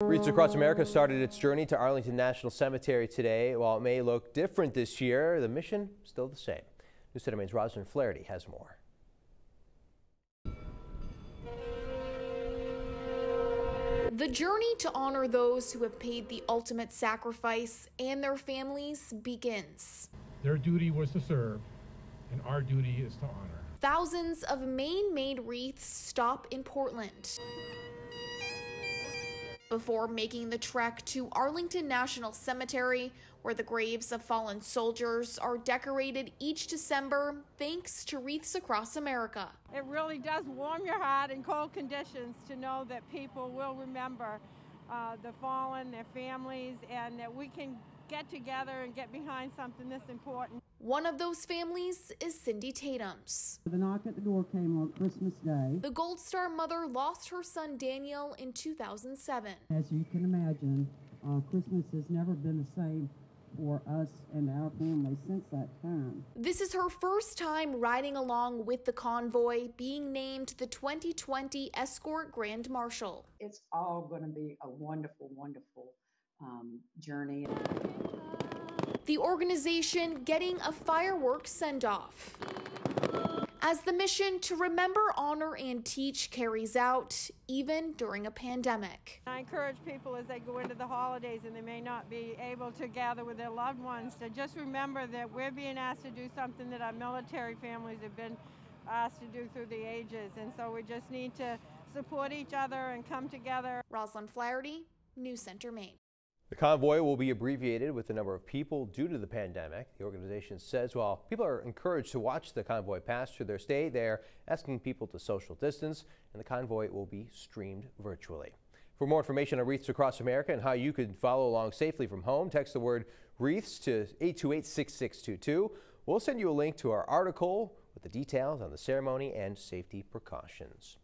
Wreaths Across America started its journey to Arlington National Cemetery today. While it may look different this year, the mission still the same. News Center Maine's Rosalind Flaherty has more. The journey to honor those who have paid the ultimate sacrifice and their families begins. Their duty was to serve, and our duty is to honor. Thousands of Maine made wreaths stop in Portland before making the trek to Arlington National Cemetery, where the graves of fallen soldiers are decorated each December thanks to Wreaths Across America. It really does warm your heart in cold conditions to know that people will remember uh, the fallen, their families, and that we can get together and get behind something this important. One of those families is Cindy Tatum's. The knock at the door came on Christmas Day. The Gold Star mother lost her son Daniel in 2007. As you can imagine, uh, Christmas has never been the same for us and our family since that time. This is her first time riding along with the convoy, being named the 2020 Escort Grand Marshal. It's all going to be a wonderful, wonderful um, journey. The organization getting a fireworks send off. As the mission to remember, honor, and teach carries out, even during a pandemic. I encourage people as they go into the holidays and they may not be able to gather with their loved ones to just remember that we're being asked to do something that our military families have been asked to do through the ages. And so we just need to support each other and come together. Rosalind Flaherty, News Center, Maine. The convoy will be abbreviated with the number of people due to the pandemic. The organization says while people are encouraged to watch the convoy pass through their state, they're asking people to social distance, and the convoy will be streamed virtually. For more information on Wreaths Across America and how you can follow along safely from home, text the word Wreaths to 828-6622. We'll send you a link to our article with the details on the ceremony and safety precautions.